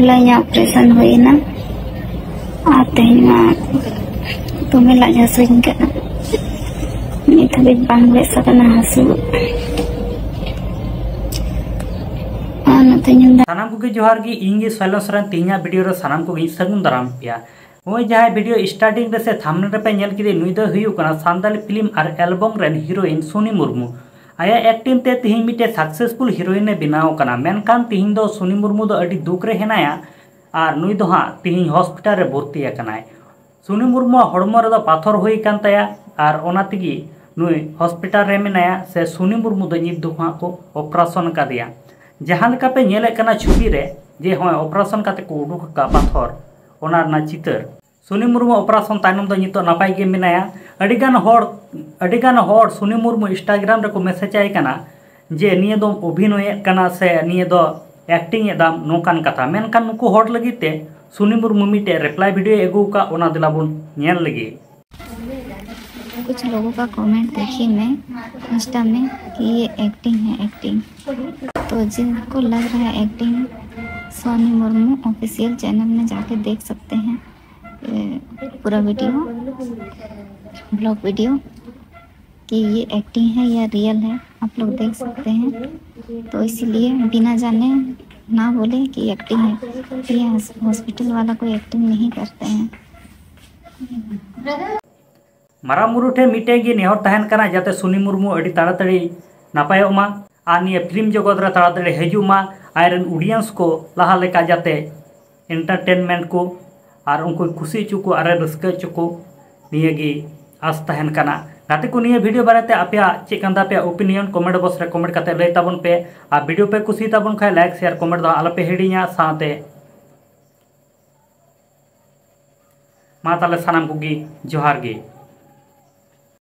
मुला ऑपरेशन हुई ना आप तेहन लाज हसुन नित हेजना हसू। सामान जोहार सैलो सरें तीन भिडियो सामान को सगुन दाराम हमें जहाँ भिडियो स्टार्टिंग से थामनेपे नुद्ध सानदाली फ़िल्म और एलबम हिरोईन सोनी मुर्मू। आया एक्टिंग ते तिहिं मिटे सक्सेसफुल हीरोइन ने बनाव कना। मेनकान तिहिं दो सोनी मुर्मू दो अडी दुख रे हेनाया और नुई दो हाँ तिहिं हॉस्पिटल भर्ती अकनाय सोनी मुर्मू दो पाथर तया और नुई हॉस्पिटल रे मेनाया, से सोनी मुर्मू दो नित दो हाँ को ऑपरेशन का दिया। जहाँ लेका पे नेले रे, जे होय ऑपरेशन को उडुक पाथर ना चितर। सोनी मुर्मू ऑपरेशन अडिगान होड़ सोनी मुर्मू इंस्टाग्राम को मैसेज कना, जे निये अभिनय से निये एक्टिंग एदाम नोकान कथा। मेनकान नुकु होड़ लगिते सोनी मुर्मू मिटे रिप्लाई वीडियो एगु कुछ लोगों का कमेंट देखी मैं इंस्टा में कि ये एक्टिंग है एक्टिंग तो जिनको लग रहा है acting Soni Murmu official channel में जाके देख सकते हैं पूरा वीडियो ब्लॉग वीडियो कि ये एक्टिंग है या रियल है, आप लोग देख सकते हैं। तो इसीलिए बिना जाने ना बोले कि एक्टिंग है। ये हॉस्पिटल वाला कोई एक्टिंग नहीं करते हैं। मारा मुरु ठे मिटे गे नेहर तहन कना जाते सोनी मुर्मू अडी ताड़ाताड़ी नापायोग मा और निये फ़िल्म जगत रे ताड़ाताड़ी हजू मा आयरन ऑडियंस को लहा लेका जाते एंटरटेनमेंट को और उनको खुशी चुको और रस्क चुको, निये आस तहन गाते को निये वीडियो बारे आपे चेकता पे ओपिनियन कमेंट बॉक्स रे कमेंट करते लय पे आ वीडियो पे कुताबन ताबन लाइक शेयर कमेंट दो आलपे हेडिया साथे मा सनाम जोहार गे